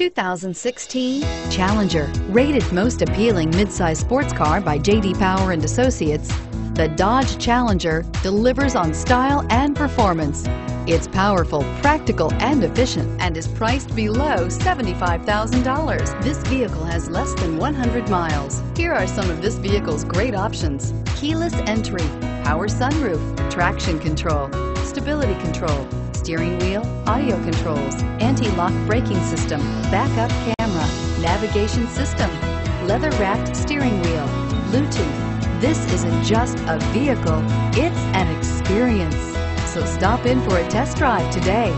2016 Challenger. Rated most appealing midsize sports car by J.D. Power and Associates, the Dodge Challenger delivers on style and performance. It's powerful, practical, and efficient and is priced below $75,000. This vehicle has less than 100 miles. Here are some of this vehicle's great options. Keyless entry, power sunroof, traction control, stability control, steering wheel, audio controls, anti-lock braking system, backup camera, navigation system, leather-wrapped steering wheel, Bluetooth. This isn't just a vehicle, it's an experience. So stop in for a test drive today.